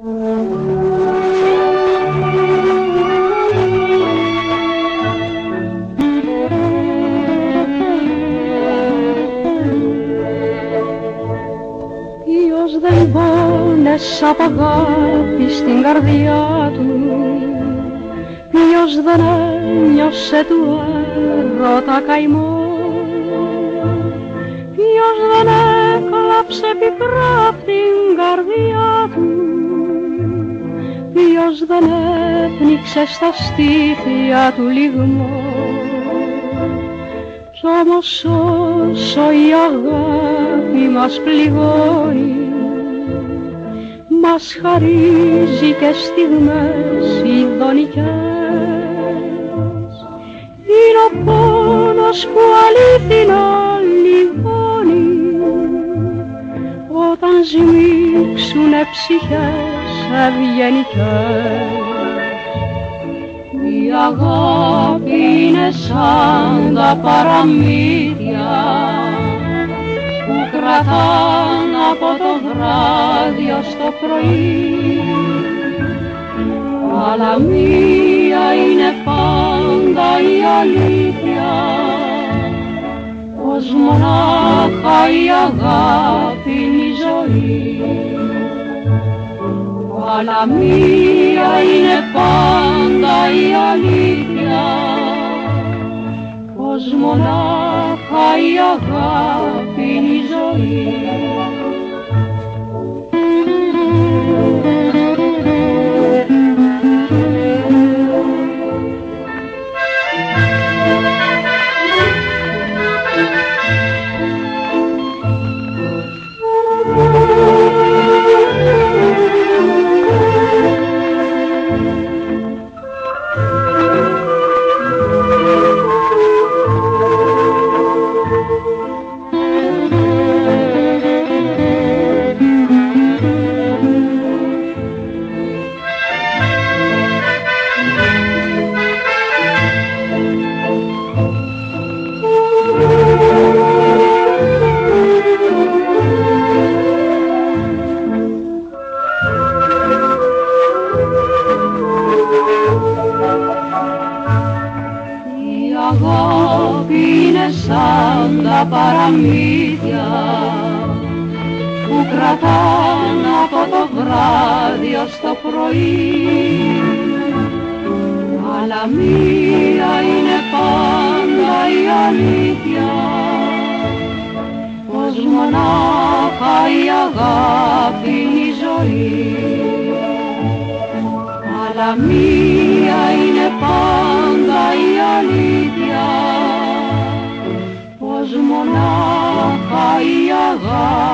Ποιος δεν πόνες απ' αγάπη στην καρδιά του; Ποιος δεν ένιωσε του έρωτα καημό; Ποιος δεν έκλαψε πικρά απ' την καρδιά Ποιος δεν έπνιξε στα στήθια του λιγμό. Κι όμως όσο η αγάπη μας πληγώνει μας χαρίζει και στιγμές ειδονικές είναι ο πόνος που αλήθινα λιγώνει όταν σμίξουνε ψυχές ευγενικές η αγάπη είναι σαν τα παραμύθια που κρατάν από το βράδυ ως το πρωί. Αλλά μία είναι πάντα η αλήθεια. Πως μονάχα η αγάπη αλλά μία είναι πάντα η αλήθεια. Πως μονάχα η αγάπη είναι η ζωή σαν τα παραμύθια που κρατάν από το βράδυ ως το πρωί. Αλλά μία είναι πάντα η αλήθεια πως μονάχα η αγάπη είναι η ζωή. Αλλά μία είναι πως μονάχα η αγάπη